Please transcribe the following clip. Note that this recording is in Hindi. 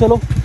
चलो।